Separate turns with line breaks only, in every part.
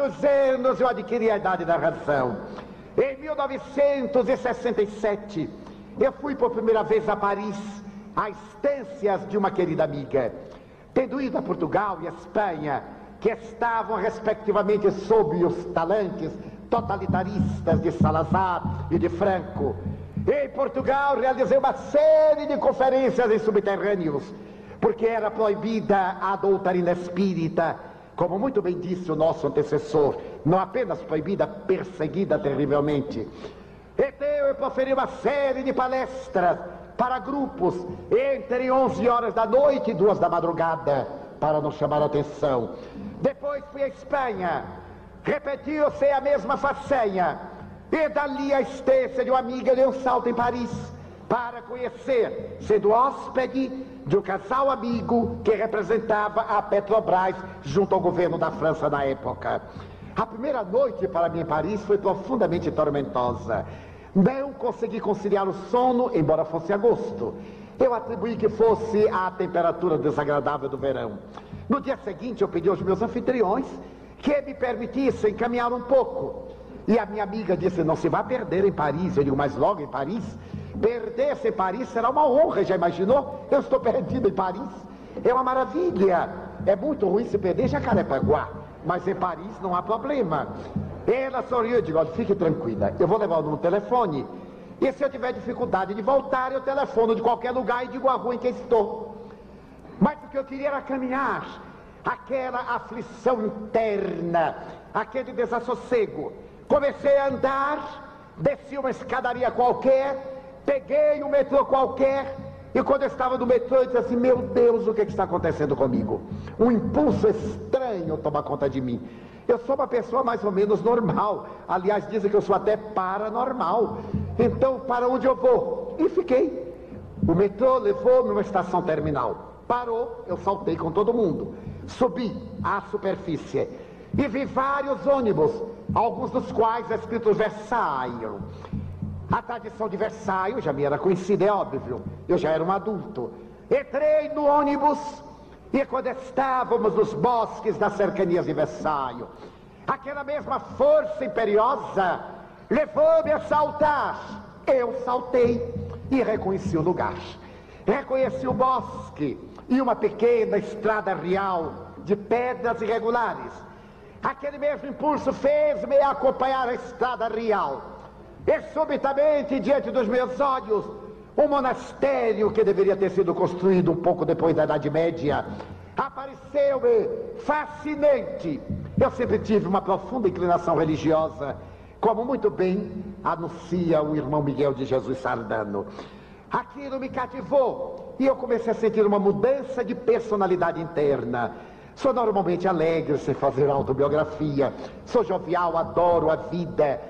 sabia. Passaram-se os anos eu adquiri a idade da razão. Em 1967, eu fui por primeira vez a Paris, a instâncias de uma querida amiga. Tendo ido a Portugal e a Espanha, que estavam respectivamente sob os talantes totalitaristas de Salazar e de Franco. Em Portugal realizei uma série de conferências em subterrâneos, porque era proibida a doutrina espírita, como muito bem disse o nosso antecessor, não apenas proibida, perseguida terrivelmente. Então eu proferi uma série de palestras para grupos entre 11 horas da noite e 2 da madrugada, para não chamar atenção. Depois fui à Espanha, repetiu-se a mesma façanha, e dali a estância de uma amiga deu um salto em Paris, para conhecer, sendo hóspede de um casal amigo que representava a Petrobras junto ao governo da França na época. A primeira noite para mim em Paris foi profundamente tormentosa. Não consegui conciliar o sono, embora fosse agosto. Eu atribuí que fosse a temperatura desagradável do verão. No dia seguinte, eu pedi aos meus anfitriões que me permitissem caminhar um pouco. E a minha amiga disse: Não se vá perder em Paris. Eu digo: Mas logo em Paris? Perder-se em Paris será uma honra, já imaginou? Eu estou perdido em Paris. É uma maravilha. É muito ruim se perder Jacarepaguá, mas em Paris não há problema. Ela sorriu e disse: Olha, fique tranquila, eu vou levar no telefone. E se eu tiver dificuldade de voltar, eu telefono de qualquer lugar e digo a rua em que estou. Mas o que eu queria era caminhar, aquela aflição interna, aquele desassossego. Comecei a andar, desci uma escadaria qualquer, peguei um metrô qualquer, e quando eu estava no metrô, eu disse assim: Meu Deus, o que, é que está acontecendo comigo? Um impulso estranho toma conta de mim. Eu sou uma pessoa mais ou menos normal. Aliás, dizem que eu sou até paranormal. Então, para onde eu vou? E fiquei. O metrô levou-me uma estação terminal. Parou, eu saltei com todo mundo. Subi à superfície e vi vários ônibus, alguns dos quais escritos Versailles. A tradição de Versailles já me era conhecida, é óbvio. Eu já era um adulto. Entrei no ônibus e quando estávamos nos bosques das cercanias de Versailles, aquela mesma força imperiosa levou-me a saltar. Eu saltei e reconheci o lugar. Reconheci o bosque e uma pequena estrada real de pedras irregulares. Aquele mesmo impulso fez-me acompanhar a estrada real. E subitamente, diante dos meus olhos, um monastério que deveria ter sido construído um pouco depois da Idade Média apareceu-me fascinante. Eu sempre tive uma profunda inclinação religiosa, como muito bem anuncia o irmão Miguel de Jesus Sardano. Aquilo me cativou e eu comecei a sentir uma mudança de personalidade interna. Sou normalmente alegre sem fazer autobiografia, sou jovial, adoro a vida.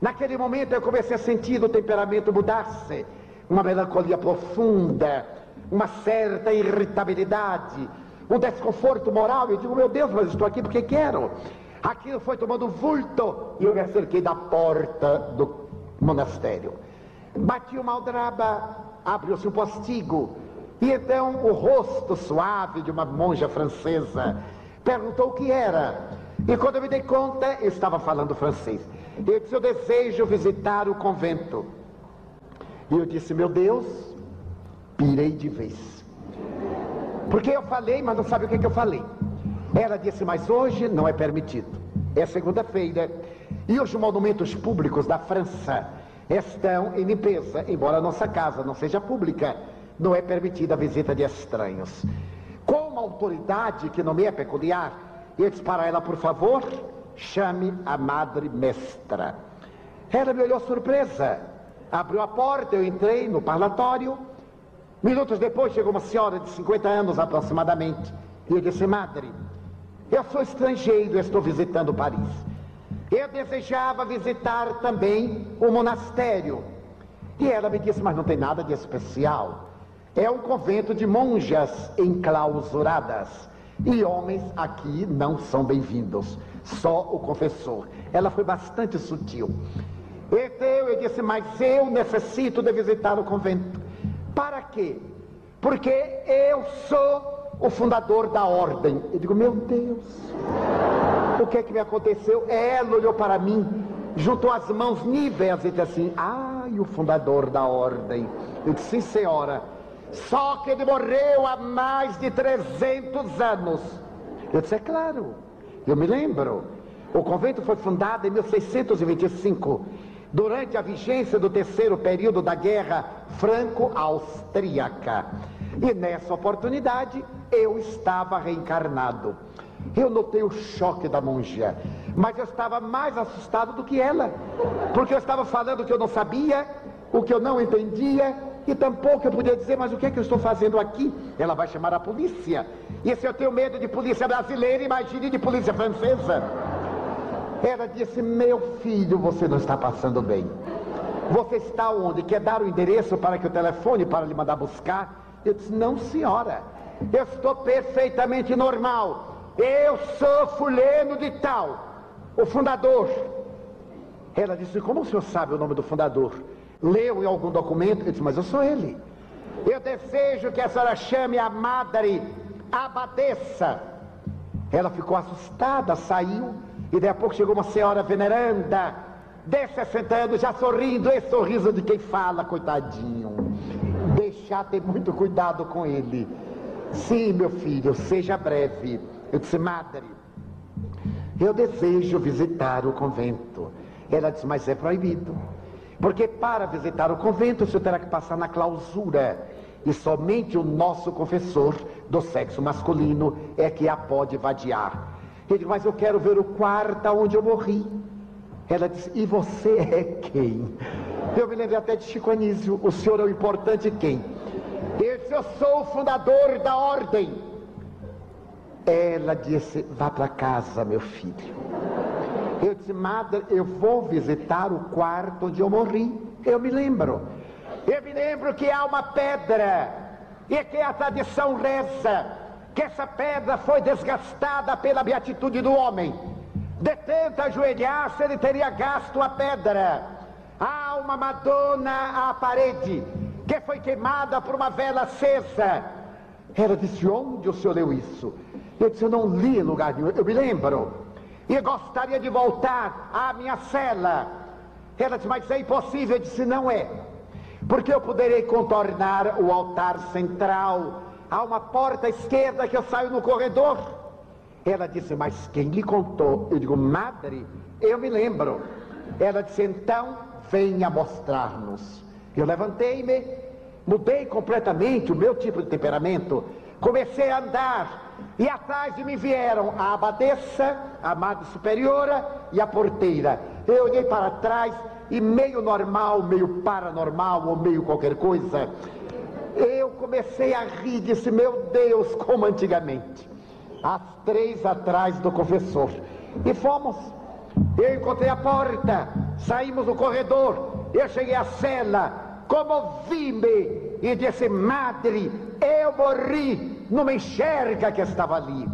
Naquele momento eu comecei a sentir o temperamento mudar-se uma melancolia profunda, uma certa irritabilidade, um desconforto moral. Eu digo, meu Deus, mas estou aqui porque quero. Aquilo foi tomando vulto e eu me acerquei da porta do monastério. Bati uma aldraba, abriu-se um postigo, e então o rosto suave de uma monja francesa perguntou o que era. E quando eu me dei conta, estava falando francês. Eu disse: Eu desejo visitar o convento. E eu disse, meu Deus, pirei de vez. Porque eu falei, mas não sabe o que, que eu falei. Ela disse, mas hoje não é permitido. É segunda-feira. E os monumentos públicos da França estão em limpeza, embora a nossa casa não seja pública, não é permitida a visita de estranhos. Com uma autoridade que não me é peculiar, eu disse para ela, por favor, chame a madre mestra. Ela me olhou surpresa. Abriu a porta, eu entrei no parlatório. Minutos depois chegou uma senhora de 50 anos aproximadamente. E eu disse, madre, eu sou estrangeiro, estou visitando Paris. Eu desejava visitar também o monastério. E ela me disse, mas não tem nada de especial. É um convento de monjas enclausuradas. E homens aqui não são bem-vindos, só o confessor. Ela foi bastante sutil. Então eu disse, mas eu necessito de visitar o convento. Para quê? Porque eu sou o fundador da ordem. Eu digo, meu Deus, o que é que me aconteceu? Ela olhou para mim, juntou as mãos níveis e disse assim, ai, o fundador da ordem. Eu disse, sim senhora, só que ele morreu há mais de 300 anos. Eu disse, é claro, eu me lembro. O convento foi fundado em 1625, durante a vigência do terceiro período da Guerra Franco-Austríaca. E nessa oportunidade eu estava reencarnado. Eu notei o choque da monja, mas eu estava mais assustado do que ela, porque eu estava falando o que eu não sabia, o que eu não entendia, e tampouco eu podia dizer, mas o que é que eu estou fazendo aqui? Ela vai chamar a polícia. E se eu tenho medo de polícia brasileira, imagine de polícia francesa. Ela disse: Meu filho, você não está passando bem. Você está onde? Quer dar o endereço para que o telefone para lhe mandar buscar? Eu disse: Não, senhora. Eu estou perfeitamente normal. Eu sou fulano de tal, o fundador. Ela disse: Como o senhor sabe o nome do fundador? Leu em algum documento? Eu disse: Mas eu sou ele. Eu desejo que a senhora chame a madre abadesa. Ela ficou assustada, saiu, e daí a pouco chegou uma senhora veneranda, de 60 anos, já sorrindo, esse sorriso de quem fala, coitadinho. Deixar ter muito cuidado com ele. Sim, meu filho, seja breve. Eu disse, madre, eu desejo visitar o convento. Ela disse, mas é proibido. Porque para visitar o convento, o senhor terá que passar na clausura. E somente o nosso confessor do sexo masculino é que a pode vadiar. Ele disse, mas eu quero ver o quarto onde eu morri. Ela disse, e você é quem? Eu me lembrei até de Chico Anísio, o senhor é o importante quem? Ele disse, eu sou o fundador da ordem. Ela disse, vá para casa, meu filho. Eu disse, madre, eu vou visitar o quarto onde eu morri. Eu me lembro. Eu me lembro que há uma pedra, e que a tradição reza, que essa pedra foi desgastada pela beatitude do homem. De tanto ajoelhar-se, ele teria gasto a pedra. Há uma Madonna à parede, que foi queimada por uma vela acesa. Ela disse: Onde o senhor leu isso? Eu disse: Eu não li em lugar nenhum. Eu me lembro e gostaria de voltar à minha cela. Ela disse, mas é impossível. Eu disse, não é. Porque eu poderei contornar o altar central. Há uma porta esquerda que eu saio no corredor. Ela disse, mas quem lhe contou? Eu digo, madre, eu me lembro. Ela disse, então venha mostrar-nos. Eu levantei-me, mudei completamente o meu tipo de temperamento, comecei a andar e atrás de mim vieram a abadesa, a madre superiora e a porteira. Eu olhei para trás e meio normal, meio paranormal ou meio qualquer coisa, eu comecei a rir, disse, meu Deus, como antigamente. As três atrás do confessor. E fomos. Eu encontrei a porta, saímos do corredor, eu cheguei à cela, comovi-me e disse, madre, eu morri, não me enxerga que estava ali.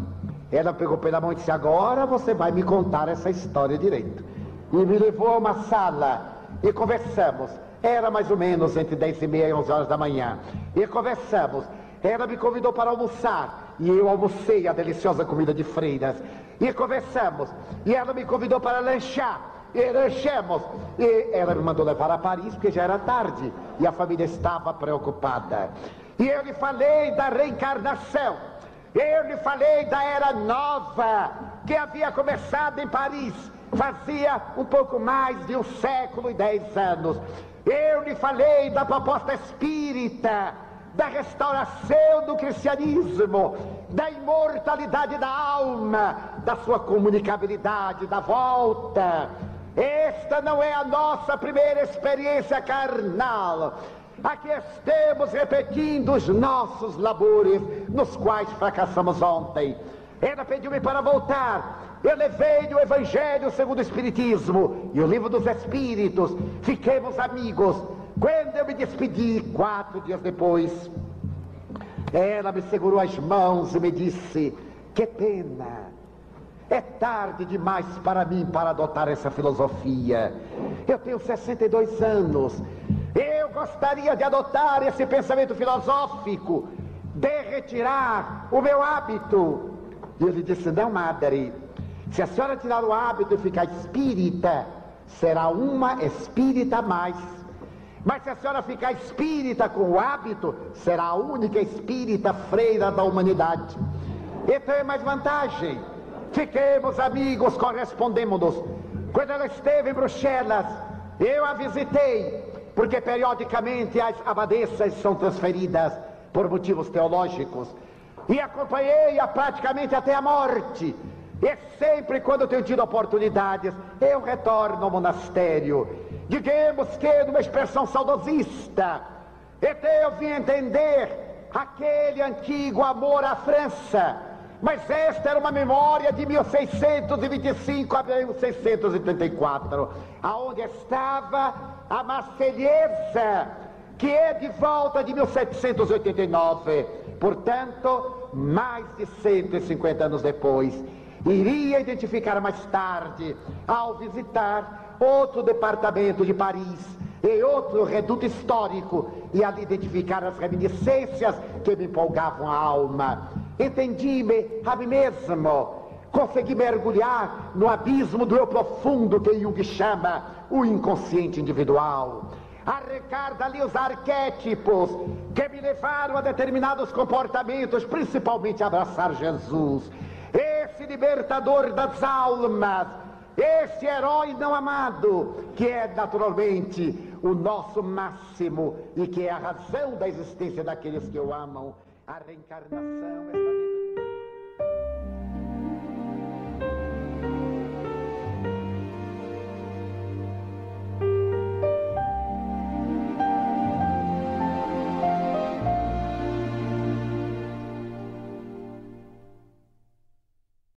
Ela pegou pela mão e disse, agora você vai me contar essa história direito. E me levou a uma sala e conversamos. Era mais ou menos entre 10 e meia e 11 horas da manhã. E conversamos. Ela me convidou para almoçar. E eu almocei a deliciosa comida de freiras. E conversamos. E ela me convidou para lanchar. E lanchamos. E ela me mandou levar a Paris, porque já era tarde. E a família estava preocupada. E eu lhe falei da reencarnação. Eu lhe falei da era nova que havia começado em Paris. Fazia um pouco mais de um século e dez anos. Eu lhe falei da proposta espírita, da restauração do cristianismo, da imortalidade da alma, da sua comunicabilidade, da volta. Esta não é a nossa primeira experiência carnal. Aqui estamos repetindo os nossos labores, nos quais fracassamos ontem. Ela pediu-me para voltar. Eu levei o Evangelho segundo o Espiritismo e o Livro dos Espíritos. Fiquemos amigos. Quando eu me despedi, quatro dias depois, ela me segurou as mãos e me disse: Que pena. É tarde demais para mim para adotar essa filosofia. Eu tenho 62 anos. Gostaria de adotar esse pensamento filosófico, de retirar o meu hábito. E ele disse: Não, madre, se a senhora tirar o hábito e ficar espírita, será uma espírita a mais. Mas se a senhora ficar espírita com o hábito, será a única espírita freira da humanidade. Então é mais vantagem. Fiquemos amigos, correspondemos-nos. Quando ela esteve em Bruxelas, eu a visitei, porque periodicamente as abadesas são transferidas por motivos teológicos. E acompanhei-a praticamente até a morte. E sempre quando tenho tido oportunidades, eu retorno ao monastério. Digamos que, numa expressão saudosista, até eu vim entender aquele antigo amor à França. Mas esta era uma memória de 1625 a 1634, aonde estava a Marselhesa, que é de volta de 1789. Portanto, mais de 150 anos depois, iria identificar mais tarde, ao visitar outro departamento de Paris e outro reduto histórico, e ali identificar as reminiscências que me empolgavam a alma. Entendi-me a mim mesmo, consegui mergulhar no abismo do eu profundo que Jung chama o inconsciente individual arrecar dali os arquétipos que me levaram a determinados comportamentos, principalmente abraçar Jesus, esse libertador das almas, esse herói não amado, que é naturalmente o nosso máximo e que é a razão da existência daqueles que o amam. A reencarnação, esta